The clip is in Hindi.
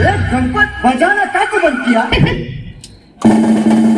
गणपत बजाना का को बंद किया?